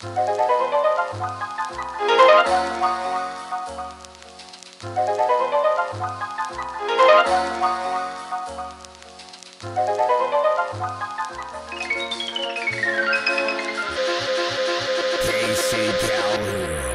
Casey Calhoun.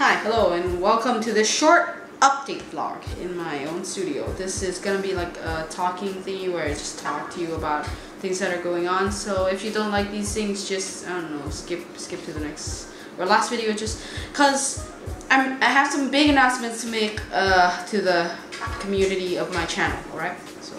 Hi, hello, and welcome to this short update vlog in my own studio. This is gonna be like a talking thingy where I just talk to you about things that are going on. So if you don't like these things, just I don't know, skip skip to the next or last video. Just cause I'm I have some big announcements to make uh, to the community of my channel. All right, so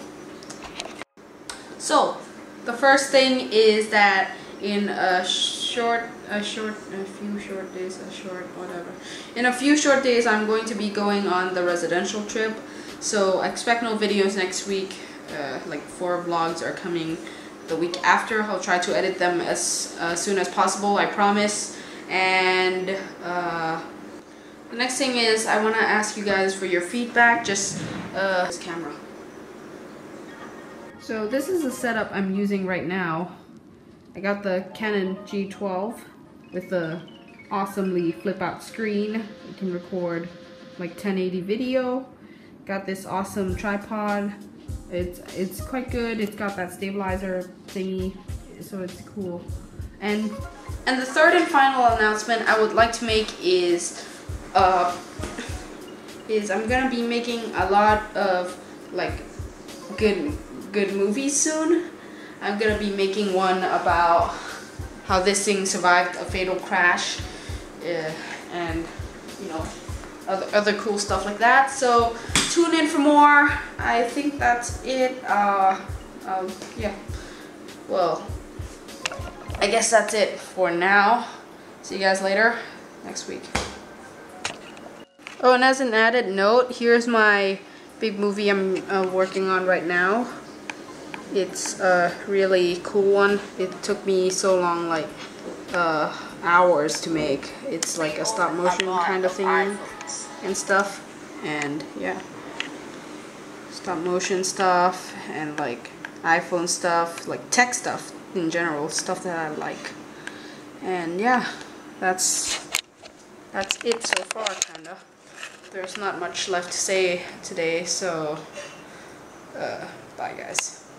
so the first thing is that in a short a short a few short days a short whatever. In a few short days i'm going to be going on the residential trip. So I expect no videos next week. Uh, like four vlogs are coming the week after. I'll try to edit them as uh, soon as possible i promise. And uh, the next thing is i want to ask you guys for your feedback. Just uh, this camera. So this is the setup i'm using right now I got the Canon G12 with the awesomely flip out screen. You can record like 1080 video. Got this awesome tripod. It's it's quite good. It's got that stabilizer thingy, so it's cool. And and the third and final announcement I would like to make is uh is I'm gonna be making a lot of like good good movies soon. I'm gonna be making one about how this thing survived a fatal crash uh, and you know other, other cool stuff like that. So tune in for more. I think that's it. Uh, um, yeah. Well I guess that's it for now. See you guys later. Next week. Oh and as an added note here's my big movie I'm uh, working on right now it's a really cool one. It took me so long, like uh, hours to make. It's like a stop motion kind of thing and stuff. And yeah, stop motion stuff and like iPhone stuff, like tech stuff in general, stuff that I like. And yeah, that's that's it so far, kinda. There's not much left to say today, so uh, bye guys.